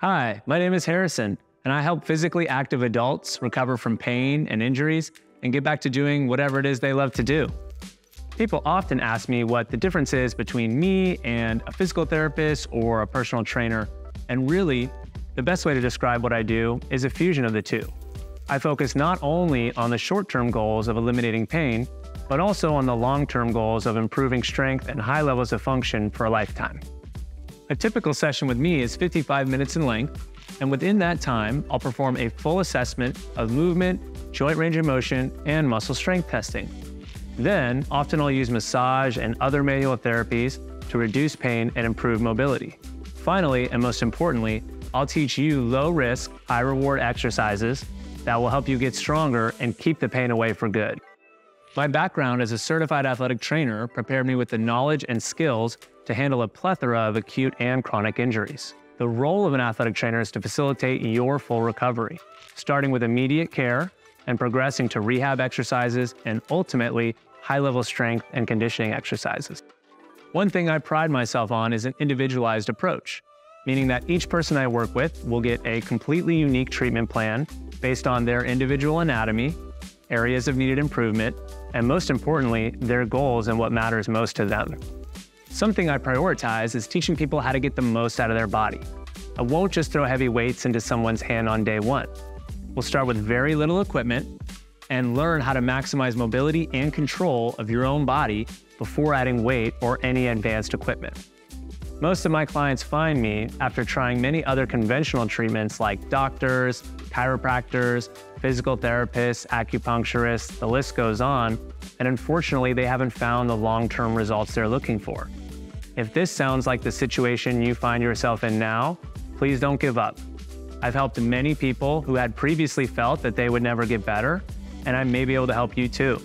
Hi, my name is Harrison, and I help physically active adults recover from pain and injuries and get back to doing whatever it is they love to do. People often ask me what the difference is between me and a physical therapist or a personal trainer, and really, the best way to describe what I do is a fusion of the two. I focus not only on the short term goals of eliminating pain, but also on the long term goals of improving strength and high levels of function for a lifetime. A typical session with me is 55 minutes in length, and within that time, I'll perform a full assessment of movement, joint range of motion, and muscle strength testing. Then, often I'll use massage and other manual therapies to reduce pain and improve mobility. Finally, and most importantly, I'll teach you low risk, high reward exercises that will help you get stronger and keep the pain away for good. My background as a certified athletic trainer prepared me with the knowledge and skills to handle a plethora of acute and chronic injuries. The role of an athletic trainer is to facilitate your full recovery, starting with immediate care and progressing to rehab exercises and ultimately high level strength and conditioning exercises. One thing I pride myself on is an individualized approach, meaning that each person I work with will get a completely unique treatment plan based on their individual anatomy, areas of needed improvement, and most importantly, their goals and what matters most to them. Something I prioritize is teaching people how to get the most out of their body. I won't just throw heavy weights into someone's hand on day one. We'll start with very little equipment and learn how to maximize mobility and control of your own body before adding weight or any advanced equipment. Most of my clients find me after trying many other conventional treatments like doctors, chiropractors, physical therapists, acupuncturists, the list goes on, and unfortunately, they haven't found the long term results they're looking for. If this sounds like the situation you find yourself in now, please don't give up. I've helped many people who had previously felt that they would never get better, and I may be able to help you too.